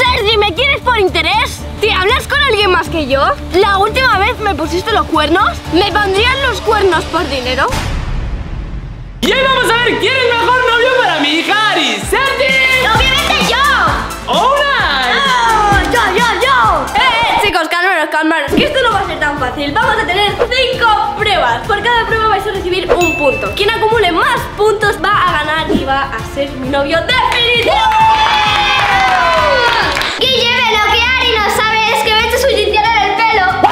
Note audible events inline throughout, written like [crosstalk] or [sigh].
Sergi, ¿me quieres por interés? ¿Te hablas con alguien más que yo? ¿La última vez me pusiste los cuernos? ¿Me pondrían los cuernos por dinero? Y hoy vamos a ver quién es mejor novio para mi hija Ari. ¡Sergi! ¡Obviamente yo! ¡Oh, nice! ¡Oh, yo, yo, yo! ¡Eh, eh, chicos, calmaros, calmaros! Que esto no va a ser tan fácil. Vamos a tener cinco pruebas. Por cada prueba vais a recibir un punto. Quien acumule más puntos va a ganar y va a ser mi novio definitivo.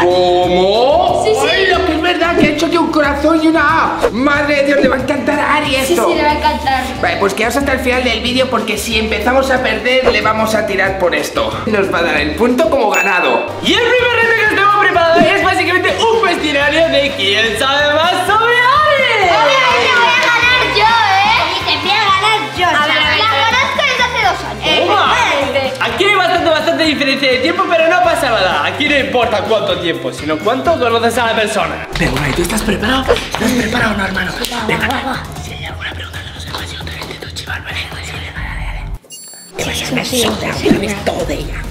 ¿Cómo? Sí, sí. Ay, lo que es verdad que he hecho que un corazón y una A. Madre de Dios, le va a encantar a Ari Sí, esto. sí, le va a encantar. Vale, pues quedaos hasta el final del vídeo porque si empezamos a perder le vamos a tirar por esto. Nos va a dar el punto como ganado. Y el primer reto que os tengo preparado es básicamente un cuestionario de quién sabe más sobre Ari. Diferencia de tiempo, pero no pasa nada. Aquí no importa cuánto tiempo, sino cuánto conoces a la persona. Venga, ¿y tú estás preparado? ¿Estás preparado, no, hermano? Venga, Si hay alguna pregunta que no sepas, yo te la intento chivar, ¿vale? Te vas a hacer todo de ella.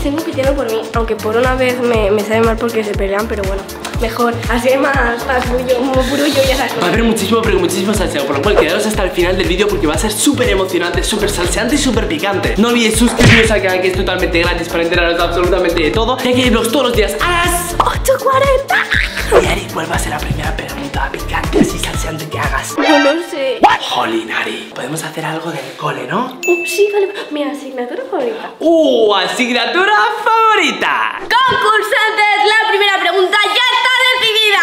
Que estén compitiendo por mí. Aunque por una vez me, me sabe mal porque se pelean, pero bueno, mejor. Así es más, más como purullo y esas Va a haber muchísimo, pero muchísimo salseo, por lo cual quedaros hasta el final del vídeo porque va a ser súper emocionante, súper salseante y súper picante. No olvidéis suscribiros al canal que es totalmente gratis para enteraros absolutamente de todo. Y aquí hay vlogs todos los días a las 8.40. Y Ari, ¿cuál va a ser la primera pregunta picante que hagas? No lo sé. Jolín, Ari, podemos hacer algo del cole, ¿no? Uh, sí, vale. Mi asignatura favorita. ¡Uh! Asignatura favorita. Concursantes, la primera pregunta ya está decidida.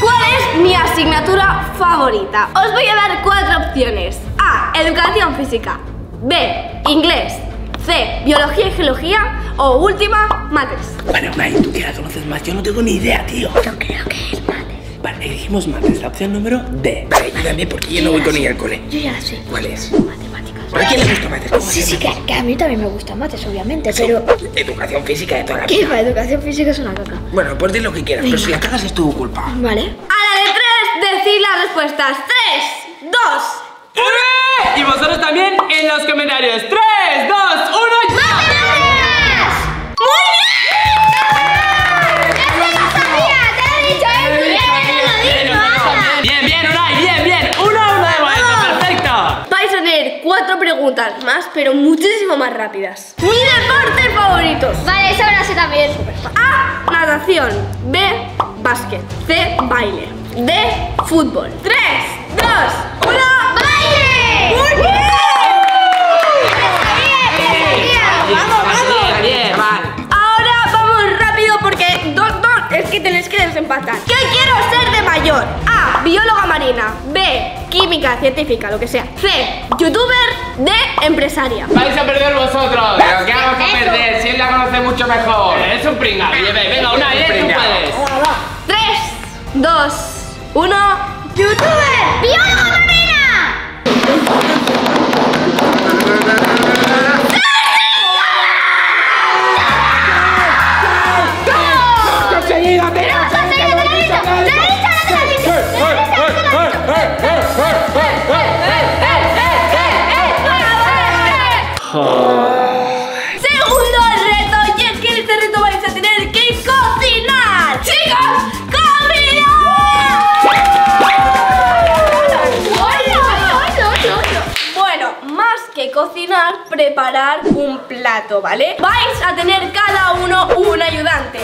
¿Cuál es mi asignatura favorita? Os voy a dar cuatro opciones. A. Educación física. B. Inglés. C. Biología y geología. O última, mates. Vale, Unai, tú que la conoces más, yo no tengo ni idea, tío. Yo creo que es mates. Vale, elegimos mates, la opción número D. Vale, también porque yo no voy con ella al cole. Yo ya la sé. ¿Cuál es? Matemáticas. ¿A quién le gusta mates? ¿Cómo Sí, sí, que, que a mí también me gustan mates, obviamente, pero... Educación física de toda la ¿Qué vida. va? Educación física es una caca. Bueno, pues di lo que quieras, pero si la cagas es tu culpa. Vale. A la de tres, decid las respuestas. Tres, dos, ¡Eh! Y vosotros también en los comentarios. 3, pero muchísimo más rápidas. Mi deporte favorito. Vale, esa la sé también. A. Natación. B. Básquet. C. Baile. D. Fútbol. 3, 2, 1. ¡Baile! ¡Muy bien! Bien, bien. Ahora vamos rápido porque dos, dos, es que tenéis que desempatar. ¿Qué quiero ser de mayor? A. Bióloga marina. B. Química, científica, lo que sea. C. Youtuber. D. Empresaria. Vais a perder vosotros. Pero ¿qué vamos a perder? Si él la conoce mucho mejor. Es un pringado. Venga, Unai, eh, tú puedes. 3, 2, 1. ¡Youtuber! ¡Bióloga un plato, ¿vale? Vais a tener cada uno un ayudante.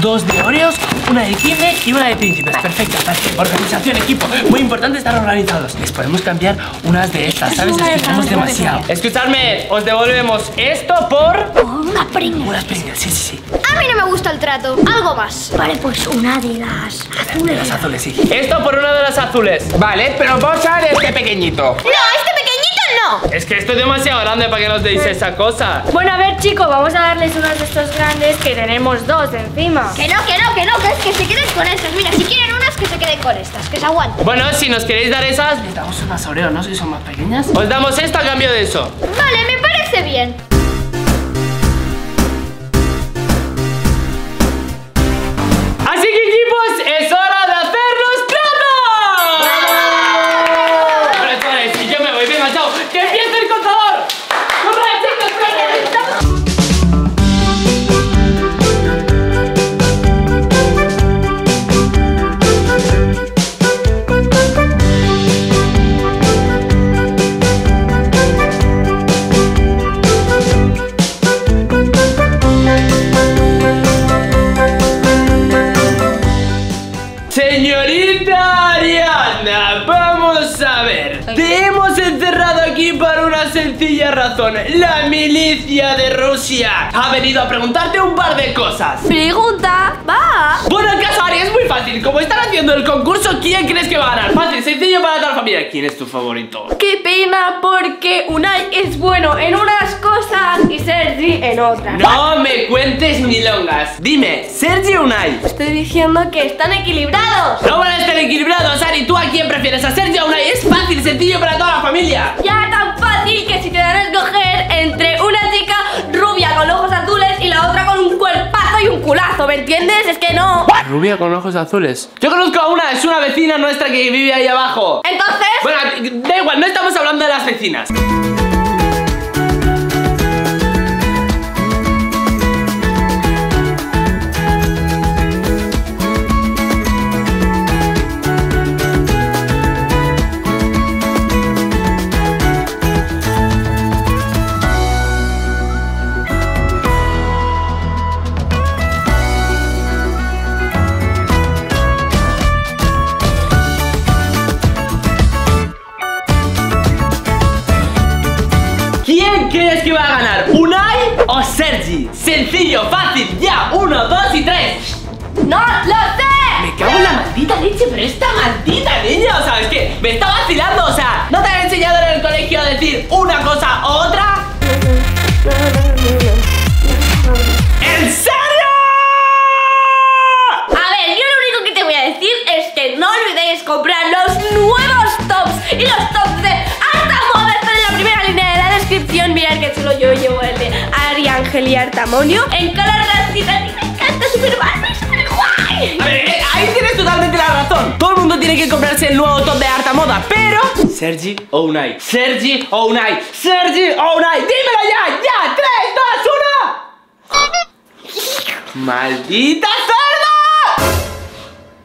Dos de Oreos, una de Kinder y una de Príncipes. Perfecto, perfecto. Organización, equipo. Muy importante estar organizados. Les podemos cambiar unas de estas, ¿sabes? Es que tenemos demasiado. Escuchadme, os devolvemos esto por... Una pringa. Unas Pringles, sí, sí, sí. A mí no me gusta el trato. Algo más. Vale, pues una de las De azules. las azules, sí. Esto por una de las azules. Vale, pero vamos a ver este pequeñito. No, este pequeñito no. Es que esto es demasiado grande para que nos deis esa cosa. Bueno, a ver chicos, vamos a darles unos de estos grandes que tenemos dos encima. Que no, que no, que no, que es que se queden con estas. Mira, si quieren unas, que se queden con estas, que se aguanten. Bueno, si nos queréis dar esas, les damos unas Oreo, ¿no? Si son más pequeñas. Os damos esto a cambio de eso. Vale, me parece bien. Sencilla razón. La milicia de Rusia ha venido a preguntarte un par de cosas. Pregunta, va. Bueno, el caso, Ari, es muy fácil. Como están haciendo el concurso, ¿quién crees que va a ganar? Fácil, sencillo para toda la familia. ¿Quién es tu favorito? Qué pena porque Unai es bueno en unas cosas y Sergi en otras. No me cuentes milongas. Dime, Sergi o Unai. Estoy diciendo que están equilibrados. No van a estar equilibrados, Ari. ¿Tú a quién prefieres? ¿A Sergi o a Unai? Es fácil, sencillo para toda la familia. Ya a escoger entre una chica rubia con ojos azules y la otra con un cuerpazo y un culazo, ¿me entiendes? Es que no. Rubia con ojos azules. Yo conozco a una, es una vecina nuestra que vive ahí abajo. Entonces, Bueno, da igual, no estamos hablando de las vecinas. ¿Quién crees que va a ganar? ¿Unai o Sergi? Sencillo, fácil, ya. Uno, dos y tres. no lo sé. Me cago en la maldita leche, pero esta maldita niña, o sea, es que me está vacilando, o sea, ¿no te han enseñado en el colegio a decir una cosa u otra? ¿En serio? A ver, yo lo único que te voy a decir es que no olvidéis comprar los nuevos tops y los tops Mirad que solo yo llevo el de Ari Ángel y Artamonio en color rosita. y Me encanta, súper Barbie, súper guay. A ver, eh, ahí tienes totalmente la razón. Todo el mundo tiene que comprarse el nuevo top de harta moda, pero. Sergi o Unai. Sergi o Unai. Sergi o Unai. Dímelo ya, ya. 3, 2, 1. ¡Maldita cerda!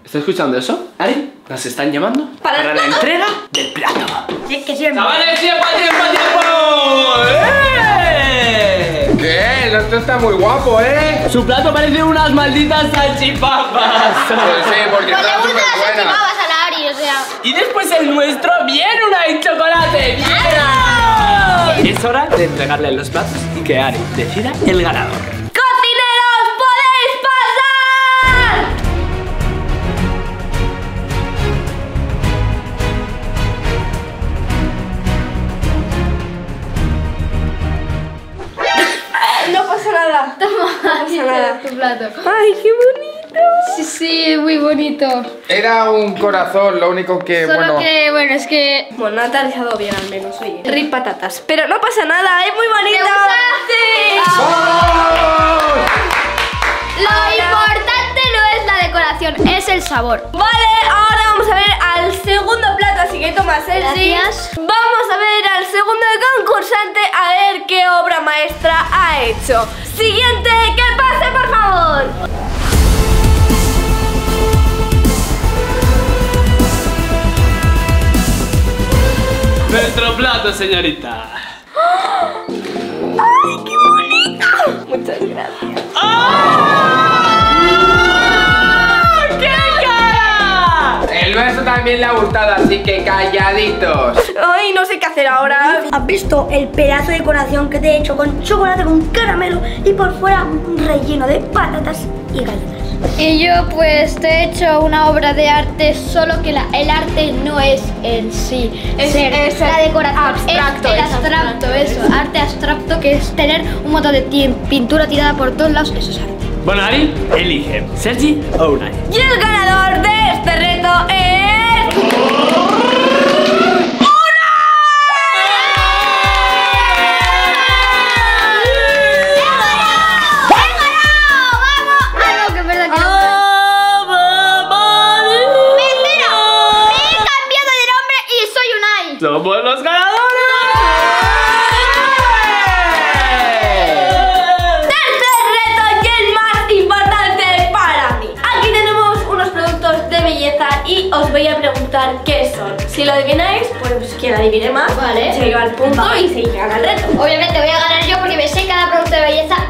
¿Estás escuchando eso? Ari, nos están llamando Para el la entrega del plato. Es que siempre. ¡Chavales, tiempo, tiempo, tiempo! ¡Eh! ¿Qué? Esto está muy guapo, ¿eh? Su plato parece unas malditas salchipapas. [laughs] Pues sí, porque Pues le está gustan súper las buena. salchipapas a la Ari, o sea. Y después el nuestro, bien una chocolate, bien. Es hora de entregarle los platos y que Ari decida el ganador. Nada. [laughs] tu plato. Ay, qué bonito. Sí, sí, muy bonito. Era un corazón, lo único que, Solo bueno... que, bueno, es que... Bueno, ha aterrizado bien al menos, oye. Rip patatas. Pero no pasa nada, es muy bonito. gusta? Sí. ¡Vamos! Lo importante no es la decoración, es el sabor. Vale, ahora vamos a ver al segundo plato, así que toma. Gracias. Vamos a ver al segundo concursante a ver qué obra maestra ha hecho. Siguiente, por favor. Nuestro plato, señorita. ¡Ay, qué bonito! Muchas gracias. ¡Qué también le ha gustado, así que calladitos. Ay, no sé qué hacer ahora. ¿Has visto el pedazo de decoración que te he hecho con chocolate con caramelo y por fuera un relleno de patatas y galletas? Y yo pues te he hecho una obra de arte, solo que la- el arte no es en sí, Es- ser es la decoración, abstracto, es el es abstracto, abstracto, eso, arte abstracto que es tener un montón de pintura tirada por todos lados, eso es arte. Bueno, Ari, elige. ¿Sergi o Unai? Y ¡Somos los ganadores! Tercer reto y el más importante para mí. Aquí tenemos unos productos de belleza y os voy a preguntar qué son. Si lo adivináis, pues quien adivine más Vale. se lleva el punto y se gana el reto. Obviamente voy a ganar yo porque me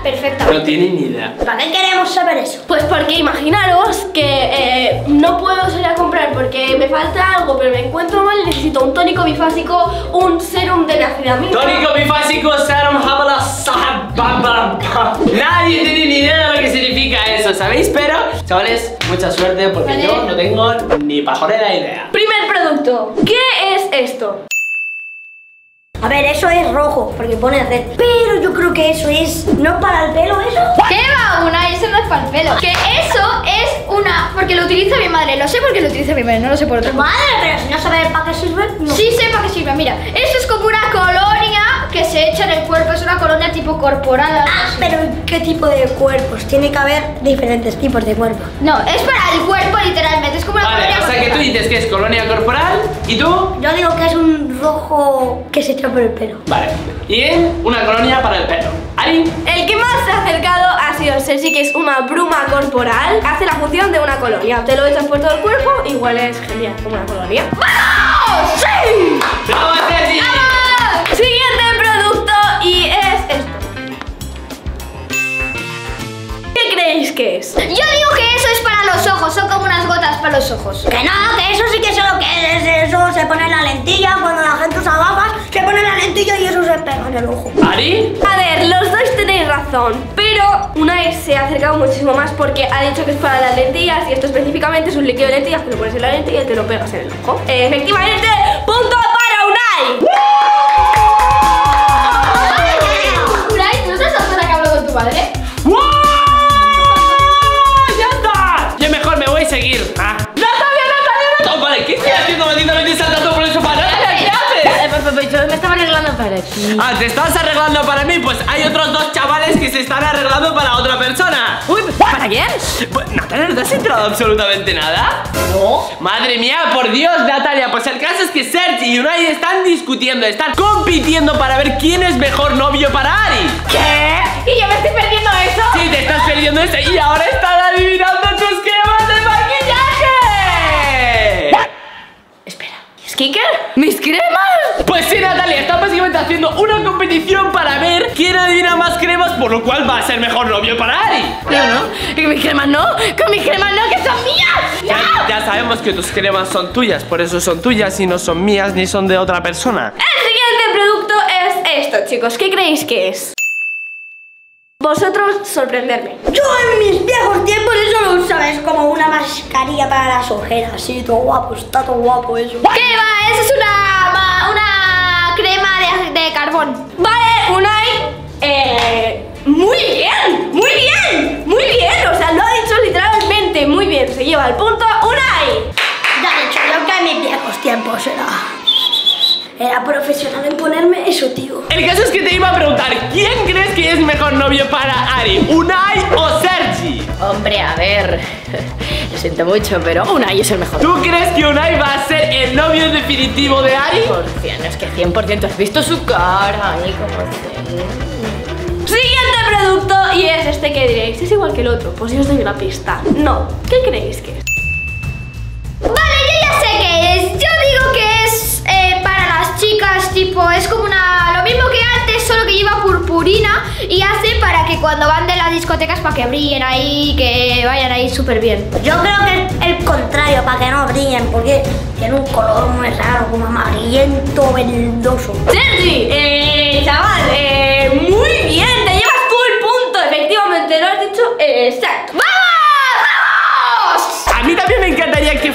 perfectamente. No tiene ni idea. ¿Para qué queremos saber eso? Pues porque imaginaros que eh, no puedo salir a comprar porque me falta algo, pero me encuentro mal y necesito un tónico bifásico, un serum de niacinamida. Tónico bifásico serum bam. Nadie tiene ni idea de lo que significa eso, ¿sabéis? Pero, chavales, mucha suerte porque Vale. yo no tengo ni pajolera idea. Primer producto. ¿Qué es esto? A ver, eso es rojo, porque pone red. Pero yo creo que eso es... ¿No para el pelo eso? ¿Qué va una? Eso no es para el pelo. Que eso es una. Porque lo utiliza mi madre. Lo sé porque lo utiliza mi madre, no lo sé por otra cosa. Madre, pero si no sabes para qué sirve, no. Sí sé para qué sirve. Mira, eso es como una colonia que se echa en el cuerpo. Es una colonia tipo corporal. Ah, así. pero ¿qué tipo de cuerpos? Tiene que haber diferentes tipos de cuerpos. No, es para el cuerpo literalmente. Es como una Vale, colonia o sea que tú corporal. dices que es colonia corporal y tú. Yo digo que es un rojo que se echa por el pelo. Vale. Y una colonia para el pelo. Ari, El que más se ha acercado ha sido Sergi, que es una bruma corporal. Hace la función de una colonia. Te lo echas por todo el cuerpo, igual es genial, como una colonia. ¡Vamos! ¡Sí! ¡Bravo, Sergi! Siguiente creéis que es? Yo digo que eso es para los ojos. Son como unas gotas para los ojos. Que no, que eso sí que sé lo que es. Eso se pone en la lentilla. Cuando la gente usa gafas, se pone en la lentilla y eso se pega en el ojo. Ari, A ver, los dos tenéis razón, pero Unai se ha acercado muchísimo más porque ha dicho que es para las lentillas y esto específicamente es un líquido de lentillas que lo pones en la lentilla y te lo pegas en el ojo. Eh, efectivamente, punto para Unai. Unai, ¿no sabes la que hablo con tu madre? Seguir. Ah. ¡Natalia, Natalia, Natalia! Vale, ¿qué estoy haciendo malditamente saltando por el sofá? ¡Natalia, qué haces? Yo me estaba arreglando para ti. Ah, ¿te estás arreglando para mí? Pues hay otros dos chavales que se están arreglando para otra persona. Uy, ¿para quién? Pues, Natalia, ¿no te has enterado absolutamente nada? No. Madre mía, por Dios, Natalia. Pues el caso es que Sergi y Unai están discutiendo, están compitiendo para ver quién es mejor novio para Ari. ¿Qué? ¿Y yo me estoy perdiendo eso? Sí, te estás perdiendo ese y ahora están adivinando tus Espera. ¿Skicker? ¿Mis cremas? Pues sí, Natalia, están básicamente haciendo una competición para ver quién adivina más cremas, por lo cual va a ser mejor novio para Ari. No, no. ¿Que mis cremas no? ¿Que mis cremas no? ¡Que son mías! Ya, ya sabemos que tus cremas son tuyas, por eso son tuyas y no son mías ni son de otra persona. El siguiente producto es esto, chicos. ¿Qué creéis que es? Vosotros sorprenderme. Yo en mis viejos tiempos eso lo usaba. Es como una mascarilla para las ojeras. Así, todo guapo. Está todo guapo eso. ¿Qué va? Eso es una. una crema de, de carbón. Vale, Unai. Eh, muy bien, muy bien, muy bien. O sea, lo ha dicho literalmente muy bien. Se lleva el punto Unai. Ya he dicho yo que en mis viejos tiempos era... Era profesional en ponerme eso, tío. El caso es que te iba a preguntar, ¿quién crees que es mejor novio para Ari? ¿Unai o Sergi? Hombre, a ver. [laughs] Lo siento mucho, pero Unai es el mejor. ¿Tú crees que Unai va a ser el novio definitivo de Ari? Por cien, es que 100% has visto su cara ahí como se... Siguiente producto y es este que diréis. Es igual que el otro. Pues yo os doy una pista. No. ¿Qué creéis que es? Chicas, tipo, es como una. Lo mismo que antes, solo que lleva purpurina y hace para que cuando van de las discotecas para que brillen ahí, que vayan ahí súper bien. Yo creo que es el contrario, para que no brillen, porque tiene un color muy raro, como amarillento, verdoso. Sergi, eh, chaval, eh, muy bien, te llevas tú el punto. Efectivamente, lo has dicho exacto.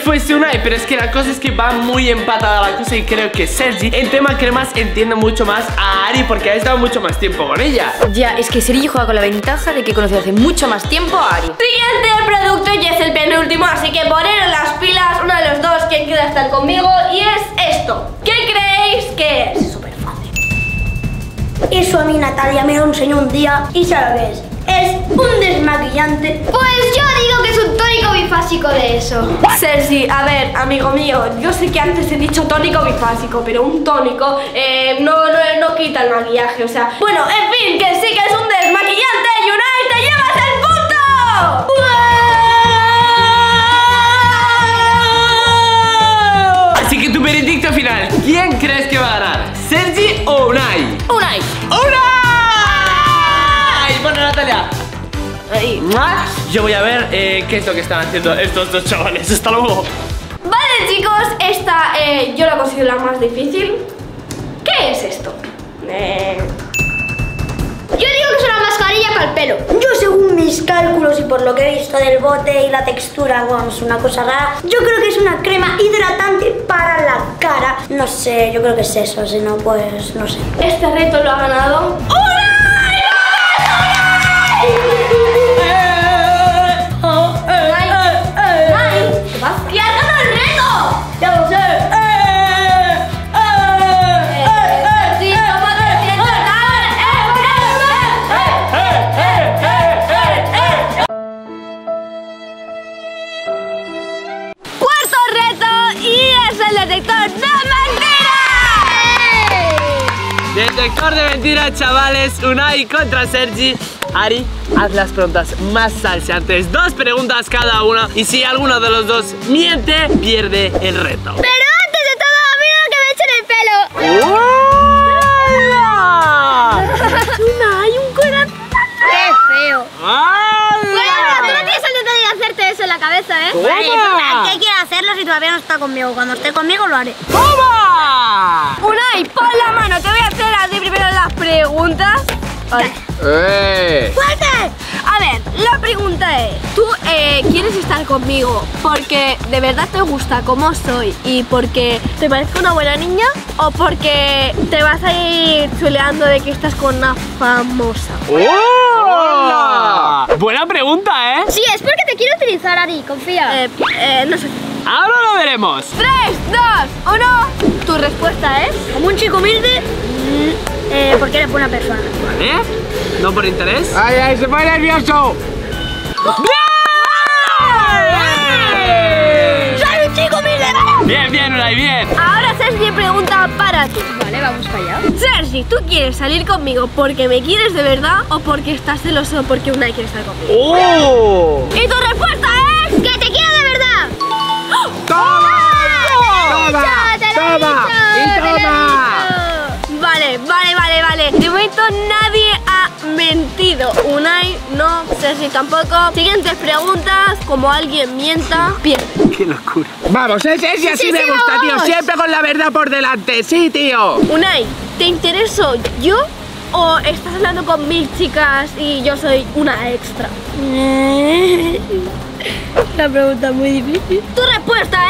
Fuese Unai, pero es que la cosa es que va muy empatada la cosa y creo que Sergi en tema cremas entiende mucho más a Ari porque ha estado mucho más tiempo con ella. Ya, es que Sergi juega con la ventaja de que conoce hace mucho más tiempo a Ari. Siguiente producto y es el penúltimo, así que poneros las pilas, uno de los dos que quiera estar conmigo y es esto. ¿Qué creéis que es? Súper fácil. Eso a mí Natalia me lo enseñó un día y sabes, es un desmaquillante. Pues yo digo que es un bifásico de eso. Sergi, a ver, amigo mío, yo sé que antes he dicho tónico bifásico, pero un tónico eh, no, no, no quita el maquillaje, o sea... Bueno, en fin, que sí que es un desmaquillante, Unai, te llevas el punto. Así que tu veredicto final, ¿quién crees que va a ganar? ¿Sergi o Unai? Unai. ¡Unai! Bueno, Natalia. ¡Mua! Yo voy a ver eh, qué es lo que están haciendo estos dos chavales. [laughs] Hasta luego. Vale, chicos, esta eh, yo la considero la más difícil. ¿Qué es esto? Eh, Yo digo que es una mascarilla para el pelo. Yo según mis cálculos y por lo que he visto del bote y la textura, bueno, es una cosa rara. Yo creo que es una crema hidratante para la cara. No sé, yo creo que es eso, si no, pues no sé. este reto lo ha ganado... ¡Y Detector de mentiras, chavales. Unai contra Sergi. Ari, haz las preguntas más salseantes. Dos preguntas cada una. Y si alguno de los dos miente, pierde el reto. Pero antes de todo, mira lo que me he hecho en el pelo. ¡Unai, cabeza, ¿eh? ¡Toma! ¿Qué quiere hacerlo si todavía no está conmigo? Cuando esté conmigo lo haré. ¡Toma! Unai, pon la mano, te voy a hacer a ti primero las preguntas. ¡Eh! ¡Fuerte! A ver, la pregunta es, ¿tú eh, quieres estar conmigo porque de verdad te gusta como soy y porque te parezco una buena niña o porque te vas a ir chuleando de que estás con una famosa? ¡Hola! Buena pregunta, ¿eh? Sí, es porque te quiero utilizar, Ari, confía. Eh, eh, no sé. Ahora lo veremos. 3, 2, 1. Tu respuesta es... Como un chico humilde, mm, eh, porque eres buena persona. ¿Vale? ¿No por interés? ¡Ay, ay, se pone nervioso! ¡Bien! ¡Soy un chico humilde! Bien, bien, Unai, bien. Ahora Sergi pregunta para ti. Vale, vamos para allá. Sergi, ¿tú quieres salir conmigo porque me quieres de verdad o porque estás celoso porque una quiere estar conmigo? ¡Oh! Y tu respuesta es... ¡Que te quiero de verdad! ¡Toma! ¡Ya, te lo he ¡Toma! dicho! ¡Y ¡Te lo he toma! Vale, vale, vale, vale. De momento nadie ha mentido. Unai, no, Sergi tampoco. Siguientes preguntas. Como alguien mienta, pierde. ¡Qué locura! Vamos, ese, ese así sí, me sí, gusta, tío. Siempre con la verdad por delante. Sí, tío. Unai, ¿te intereso yo o estás hablando con mil chicas y yo soy una extra? [laughs] La pregunta es muy difícil. Tu respuesta es...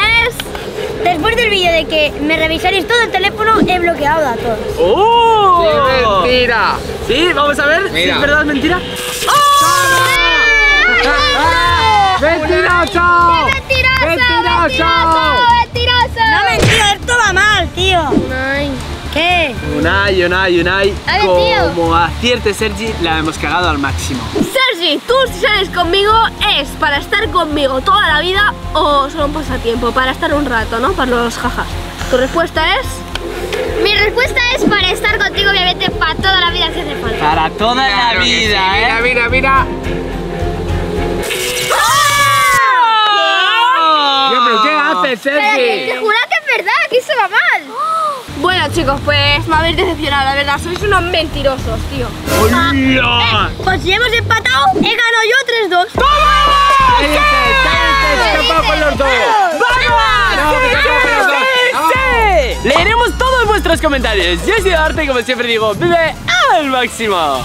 Después del vídeo de que me revisaréis todo el teléfono, he bloqueado a todos. ¡Oh! ¡Qué mentira! Sí, vamos a ver si Mira. es verdad o es mentira. ¡Mentiroso! ¡Mentiroso! ¡Mentiroso! ¡Mentiroso! No mentira, esto va mal, tío. Unai. ¿Qué? Unai, Unai, Unai. A ver, tío. Como acierte Sergi, la hemos cagado al máximo. Sergi, tú si sales conmigo es para estar conmigo toda la vida o solo un pasatiempo, para estar un rato, ¿no? Para los jajas. Tu respuesta es... Mi respuesta es para estar contigo, obviamente, para toda la vida si hace falta. Para toda la Claro que vida, Mira, ¿eh? mira, mira. Hombre, ¿qué haces, Pero que te Sergi? juro que es verdad, que eso va mal. Bueno, chicos, pues me habéis decepcionado, la verdad. Sois unos mentirosos, tío. ¡Hola! Pues si hemos empatado, he ganado yo 3-2. ¡Cállense! ¡Cállense! ¡Escapad con los dos! ¡Vamos! ¡Sí! ¡Sí! Leeremos todos vuestros comentarios. Yo sido Arte como siempre digo, vive al máximo.